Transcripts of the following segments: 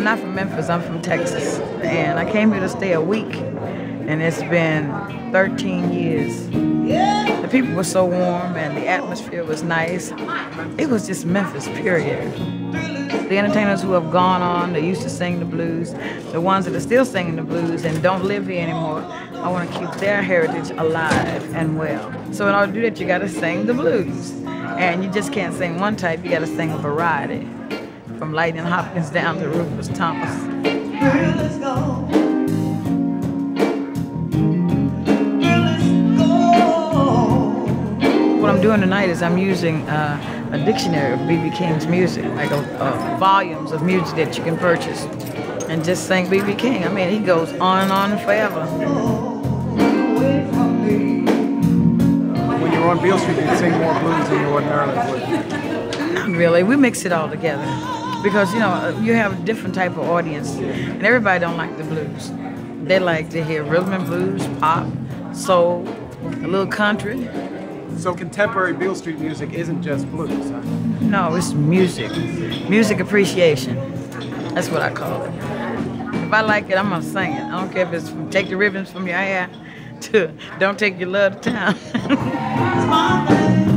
I'm not from Memphis, I'm from Texas. And I came here to stay a week, and it's been 13 years. The people were so warm, and the atmosphere was nice. It was just Memphis, period. The entertainers who have gone on, they used to sing the blues, the ones that are still singing the blues and don't live here anymore, I want to keep their heritage alive and well. So in order to do that, you got to sing the blues. And you just can't sing one type, you got to sing a variety. From Lightning Hopkins down to Rufus Thomas. What I'm doing tonight is I'm using uh, a dictionary of B.B. King's music, like a, a volumes of music that you can purchase, and just sing B.B. King. I mean, he goes on and on forever. When you were on Beale Street, you'd sing more blues than you ordinarily would. Not really. We mix it all together because you know you have a different type of audience, and everybody don't like the blues. They like to hear rhythm and blues, pop, soul, a little country. So contemporary Beale Street music isn't just blues, huh? No, it's music, music appreciation. That's what I call it. If I like it, I'm gonna sing it. I don't care if it's from take the ribbons from your hair to don't take your love to town.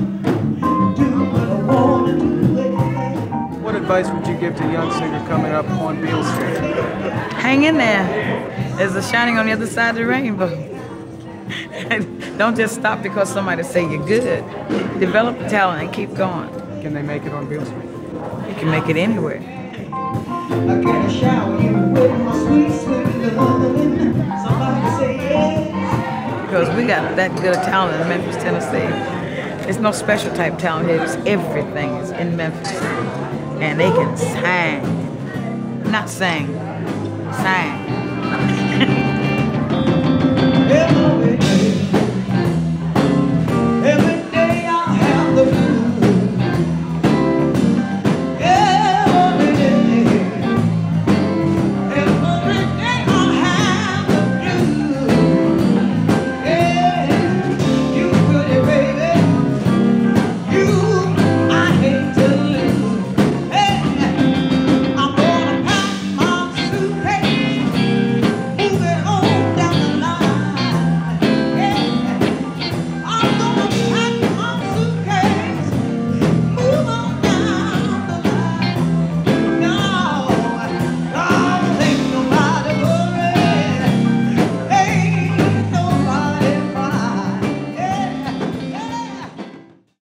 advice would you give to a young singer coming up on Beale Street? Hang in there. There's a shining on the other side of the rainbow. don't just stop because somebody say you're good. Develop the talent and keep going. Can they make it on Beale Street? You can make it anywhere. I get a shower in with my sweet, sweet loving. Somebody say yes. because we got that good a talent in Memphis, Tennessee. It's no special type talent here. It's everything is in Memphis, and they can sing. Not sing, sing.